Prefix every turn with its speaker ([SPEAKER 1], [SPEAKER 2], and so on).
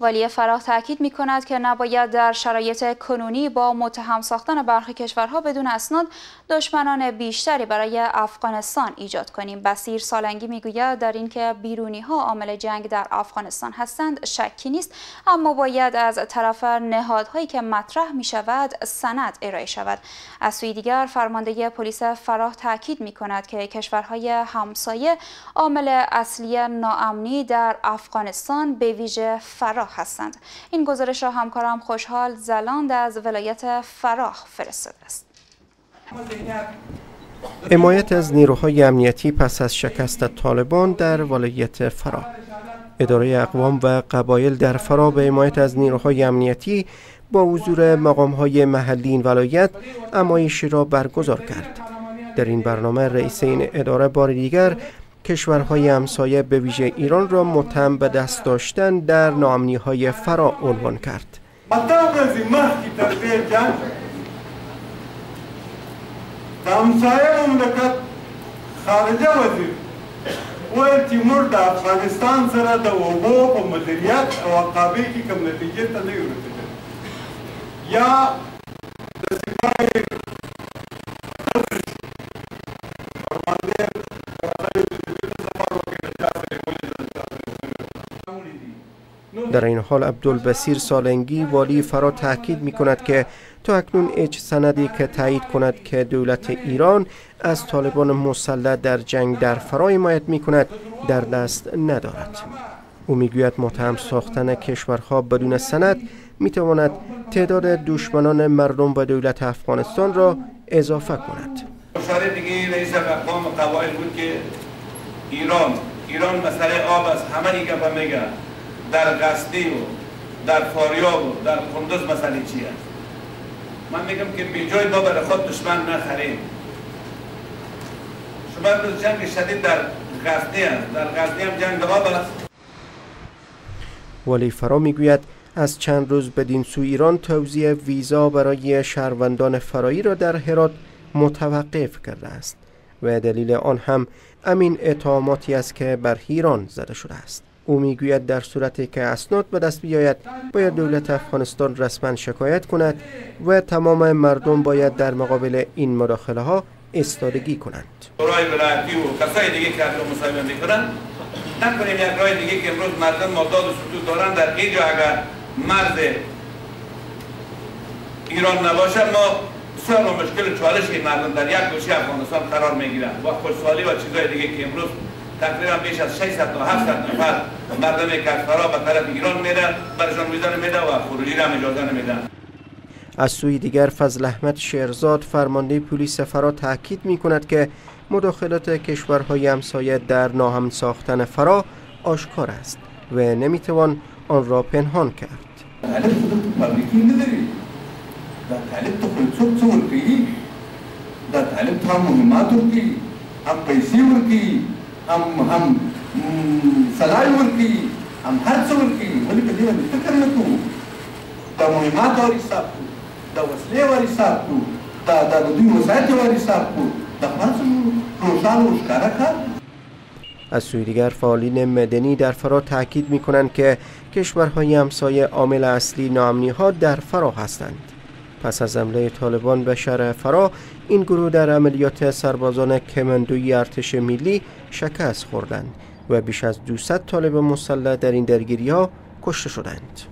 [SPEAKER 1] والی فراه تاکید می کند که نباید در شرایط کنونی با متهم ساختن برخی کشورها بدون اسناد دشمنان بیشتری برای افغانستان ایجاد کنیم. بسیر سالنگی می‌گوید در اینکه بیرونی ها عامل جنگ در افغانستان هستند شکی نیست اما باید از طرف نهادهایی که مطرح می شود سند ارائه شود. از سوی دیگر فرمانده پلیس فراه تاکید می کند که کشورهای همسایه عامل اصلی ناامنی در افغانستان به ویژه فراه هستند. این گزارش را همکارم خوشحال زلاند از ولایت فراه فرستاده است.
[SPEAKER 2] حمایت از نیروهای امنیتی پس از شکست طالبان در ولایت فراه اداره اقوام و قبایل در فرا به حمایت از نیروهای امنیتی با حضور مقام های محلی این ولایت امایشی را برگزار کرد. در این برنامه رئیس این اداره بار دیگر کشورهای همسایه به ویژه ایران را متهم به دست داشتن در نامنی های فرا عنوان کرد.
[SPEAKER 3] همسایه مملکت خارجه وزیر ویل موږ د افغانستان سره د اوبو په مدیریت او عقابې کې کوم نتیجې ته نه یو رسېدلي یا د سپاه
[SPEAKER 2] در این حال عبدالبسیر سالنگی والی فرا تاکید می کند که تا اکنون هیچ سندی که تایید کند که دولت ایران از طالبان مسلح در جنگ در فرا حمایت می کند در دست ندارد. او می‌گوید متهم ساختن کشورها بدون سند می تواند تعداد دشمنان مردم و دولت افغانستان را اضافه کند.
[SPEAKER 4] دیگه رئیس بود که ایران ایران مسئله آب از همه ای گفه میگه در قصدی و در فاریاب و در قندوز مسئله چی است؟ من میگم که بی جای ما برای خود دشمن نخریم. شما امروز جنگ شدید در غزنی است در غزنی هم جنگ آب است.
[SPEAKER 2] ولی فرا می‌گوید از چند روز بدین سو ایران توزیع ویزا برای شهروندان فرایی را در هرات متوقف کرده است. و دلیل آن هم امین اتهاماتی است که بر ایران زده شده است. او می‌گوید در صورتی که اسناد به دست بیاید باید دولت افغانستان رسما شکایت کند و تمام مردم باید در مقابل این مداخله ها استادگی کنند.
[SPEAKER 4] رای ولایتی و کسای دیگه که مصاحبه می‌کنن نکنیم یک رای دیگه که امروز مردم مداد و سطوح دارن در اینجا اگر مرد ایران نباشه ما بسیار مشکل چالش این مردم در یک گوشه افغانستان قرار می‌گیرن و خوشحالی و چیزهای دیگه که امروز تقریبا بیش از 600 تا 700 نفر مردم کشورها به طرف ایران میدن برشان ویزا نمیده و خروجی را اجازه نمیدن.
[SPEAKER 2] از سوی دیگر فضل احمد شیرزاد فرمانده پلیس فرا تاکید می کند که مداخلات کشورهای همسایه در ناهم ساختن فرا آشکار است و نمی‌توان آن را پنهان کرد.
[SPEAKER 3] هم هم سلای ورکی هم هر څه ورکی. ولی په فکر نه کوو. د مهمات واري حساب کوو د وسلې واري حساب کوو د د دوی وسایط واري حساب کوو د خاص روشن و کار
[SPEAKER 2] از سوی دیگر فعالین مدنی در فرا تاکید می کنند که کشورهای همسایه عامل اصلی ناامنی ها در فرا هستند. پس از حمله طالبان به شهر فرا این گروه در عملیات سربازان کمندوی ارتش ملی شکست خوردند و بیش از 200 طالب مسلح در این درگیری ها کشته شدند.